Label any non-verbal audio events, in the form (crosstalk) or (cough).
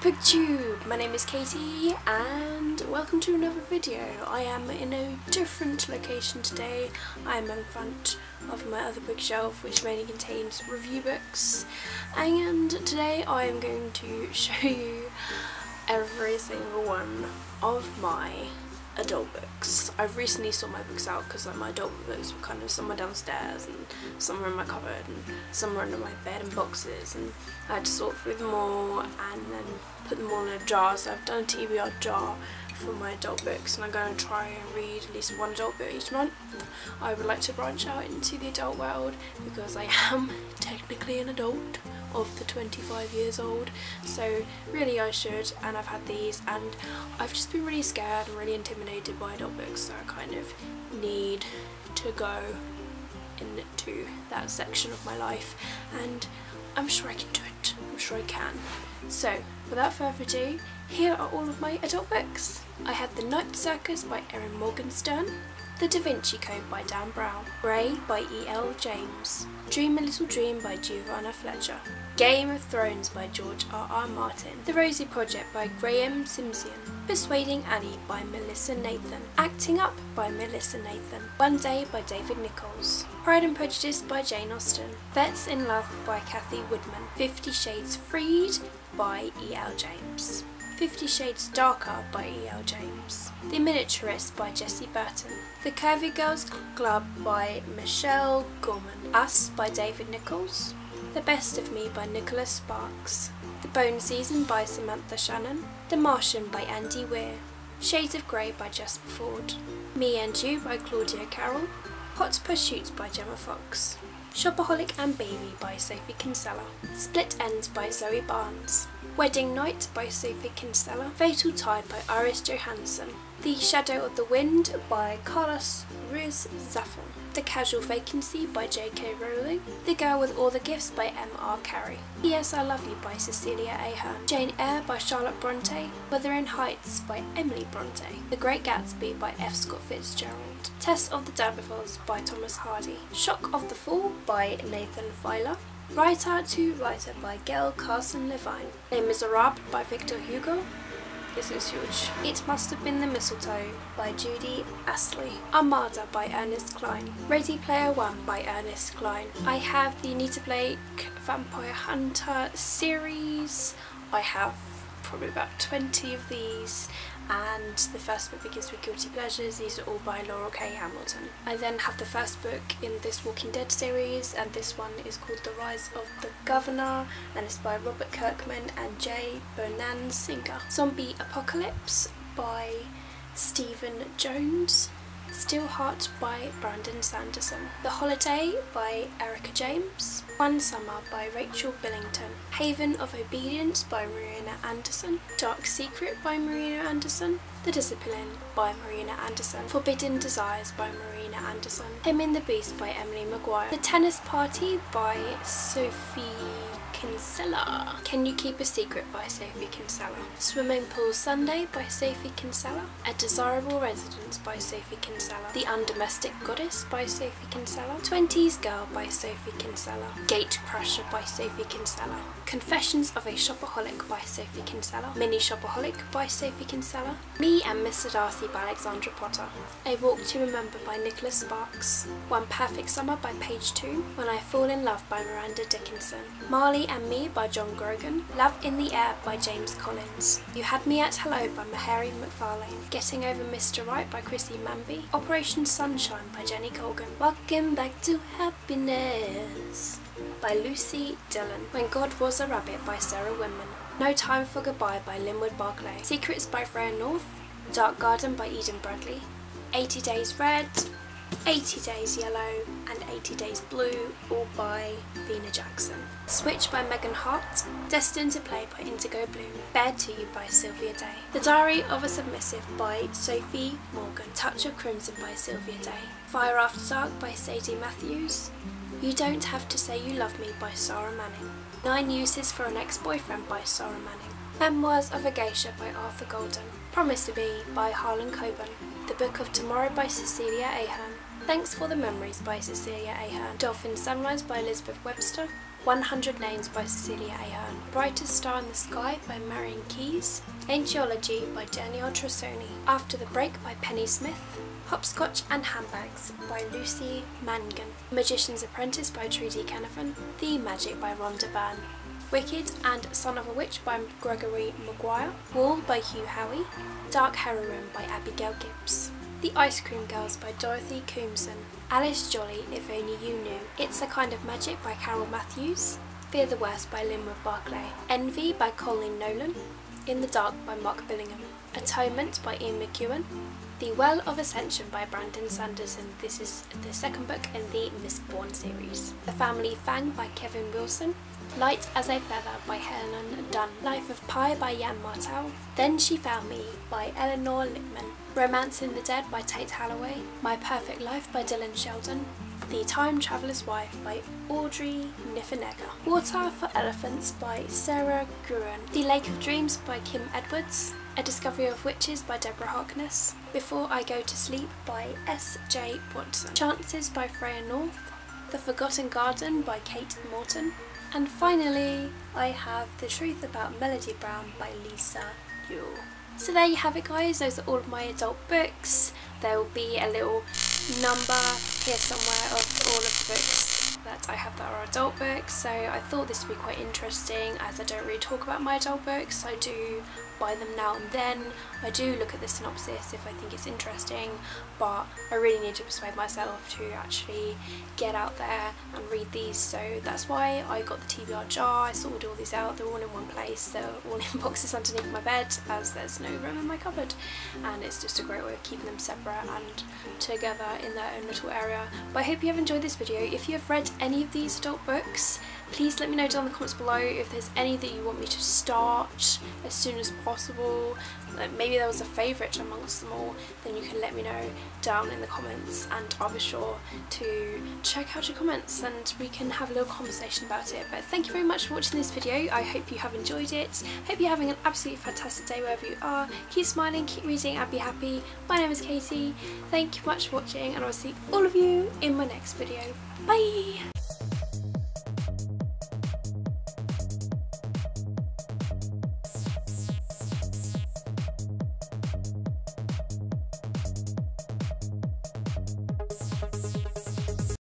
BookTube! My name is Katie and welcome to another video. I am in a different location today. I am in front of my other bookshelf which mainly contains review books and today I am going to (laughs) show you every single one of my adult books. I've recently sorted my books out because like my adult books were kind of somewhere downstairs and somewhere in my cupboard and somewhere under my bed and boxes and I had to sort through them all and then put them all in a jar so I've done a TBR jar for my adult books and I'm going to try and read at least one adult book each month. I would like to branch out into the adult world because I am (laughs) technically an adult of the 25 years old so really I should and I've had these and I've just been really scared and really intimidated by adult books so I kind of need to go into that section of my life and I'm sure I can do it. I'm sure I can. So without further ado here are all of my adult books. I have The Night Circus by Erin Morgenstern, the Da Vinci Code by Dan Brown, Grey by E.L. James, Dream a Little Dream by Giovanna Fletcher, Game of Thrones by George R. R. Martin, The Rosie Project by Graeme Simsion, Persuading Annie by Melissa Nathan, Acting Up by Melissa Nathan, One Day by David Nicholls, Pride and Prejudice by Jane Austen, Vets in Love by Cathy Woodman, Fifty Shades Freed by E.L. James. Fifty Shades Darker by E.L. James, The Miniaturist by Jessie Burton, The Curvy Girls Club by Michelle Gorman, Us by David Nicholls, The Best of Me by Nicholas Sparks, The Bone Season by Samantha Shannon, The Martian by Andy Weir, Shades of Grey by Jasper Fforde, Me and You by Claudia Carroll, Hot Pursuits by Gemma Fox, Shopaholic and Baby by Sophie Kinsella, Split Ends by Zoe Barnes, Wedding Night by Sophie Kinsella, Fatal Tide by Iris Johansen, The Shadow of the Wind by Carlos Ruiz Zafón, The Casual Vacancy by J.K. Rowling, The Girl with All the Gifts by M.R. Carey, P.S. I Love You by Cecilia Ahern, Jane Eyre by Charlotte Bronte, Wuthering Heights by Emily Bronte, The Great Gatsby by F. Scott Fitzgerald, Tess of the D'Urbervilles by Thomas Hardy, Shock of the Fall by Nathan Filer, Writer to Writer by Gail Carson Levine, Les Miserables by Victor Hugo, this is huge. It Must Have Been the Mistletoe by Judy Astley. Armada by Ernest Cline. Ready Player One by Ernest Cline. I have the Anita Blake Vampire Hunter series. I have probably about 20 of these and the first book begins with Guilty Pleasures. These are all by Laurell K. Hamilton. I then have the first book in this Walking Dead series and this one is called The Rise of the Governor and it's by Robert Kirkman and J. Bonansinga. Zombie Apocalypse by Stephen Jones. Steelheart by Brandon Sanderson. The Holiday by Erica James. One Summer by Rachel Billington. Haven of Obedience by Marina Anderson. Dark Secret by Marina Anderson. The Discipline by Marina Anderson. Forbidden Desires by Marina Anderson. Him in the Beast by Emily Maguire. The Tennis Party by Sophie Kinsella. Can You Keep a Secret by Sophie Kinsella. Swimming Pool Sunday by Sophie Kinsella. A Desirable Residence by Sophie Kinsella. The Undomestic Goddess by Sophie Kinsella. Twenties Girl by Sophie Kinsella. Gatecrasher by Sophie Kinsella. Confessions of a Shopaholic by Sophie Kinsella. Mini Shopaholic by Sophie Kinsella. Me and Mr. Darcy by Alexandra Potter. A Walk to Remember by Nicholas Sparks. One Perfect Summer by Paige Toon. When I Fall in Love by Miranda Dickinson. Marley and Me by John Grogan, Love in the Air by James Collins, You Had Me at Hello by Mhairi McFarlane, Getting Over Mr. Right by Chrissy Manby, Operation Sunshine by Jenny Colgan, Welcome Back to Happiness by Lucy Dillon, When God Was a Rabbit by Sarah Winman, No Time for Goodbye by Linwood Barclay, Secrets by Freya North, Dark Garden by Eden Bradley, 80 Days Red, 80 Days Yellow and 80 Days Blue, all by Vina Jackson. Switch by Megan Hart, Destined to Play by Indigo Bloom, Bared to You by Sylvia Day, The Diary of a Submissive by Sophie Morgan, Touch of Crimson by Sylvia Day, Fire After Dark by Sadie Matthews, You Don't Have to Say You Love Me by Sarah Manning, Nine Uses for an Ex-Boyfriend by Sarah Manning, Memoirs of a Geisha by Arthur Golden, Promise to Be by Harlan Coben, The Book of Tomorrow by Cecilia Ahern, Thanks for the Memories by Cecilia Ahern, Dolphin Sunrise by Elizabeth Webster, 100 Names by Cecilia Ahern, Brightest Star in the Sky by Marian Keyes, Angelology by Danielle Trussoni, After the Break by Penny Smith, Hopscotch and Handbags by Lucy Mangan, Magician's Apprentice by Trudi Canavan, The Magic by Rhonda Byrne, Wicked and Son of a Witch by Gregory Maguire, Wool by Hugh Howey, Dark Heroine by Abigail Gibbs. The Ice Cream Girls by Dorothy Koomson, Alice Jolly If Only You Knew, It's a Kind of Magic by Carole Matthews, Fear the Worst by Linwood Barclay, Envy by Coleen Nolan, In the Dark by Mark Billingham, Atonement by Ian McEwan, The Well of Ascension by Brandon Sanderson. This is the second book in the Mistborn series. The Family Fang by Kevin Wilson, Light as a Feather by Helen Dunn, Life of Pi by Yann Martel, Then She Found Me by Elinor Lipman, Romance in the Dead by Tate Hallaway, My Perfect Life by Dyan Sheldon, The Time Traveller's Wife by Audrey Niffenegger, Water for Elephants by Sara Gruen, The Lake of Dreams by Kim Edwards, A Discovery of Witches by Deborah Harkness, Before I Go to Sleep by S.J. Watson, Chances by Freya North, The Forgotten Garden by Kate Morton, and finally, I have The Truth About Melody Brown by Lisa Jewell. So there you have it guys, those are all of my adult books. There will be a little number here somewhere of all of the books that I have that are adult books so I thought this would be quite interesting as I don't really talk about my adult books. I do buy them now and then. I do look at the synopsis if I think it's interesting but I really need to persuade myself to actually get out there and read these so that's why I got the TBR jar, I sorted all these out, they're all in one place, they're all in (laughs) boxes underneath my bed as there's no room in my cupboard and it's just a great way of keeping them separate and together in their own little area. But I hope you have enjoyed this video. If you have read any of these adult books please let me know down in the comments below if there's any that you want me to start as soon as possible. Like maybe there was a favourite amongst them all then you can let me know down in the comments and I'll be sure to check out your comments and we can have a little conversation about it. But thank you very much for watching this video. I hope you have enjoyed it. Hope you're having an absolutely fantastic day wherever you are. Keep smiling keep reading and be happy. My name is Katie. Thank you much for watching and I'll see all of you in my next video bye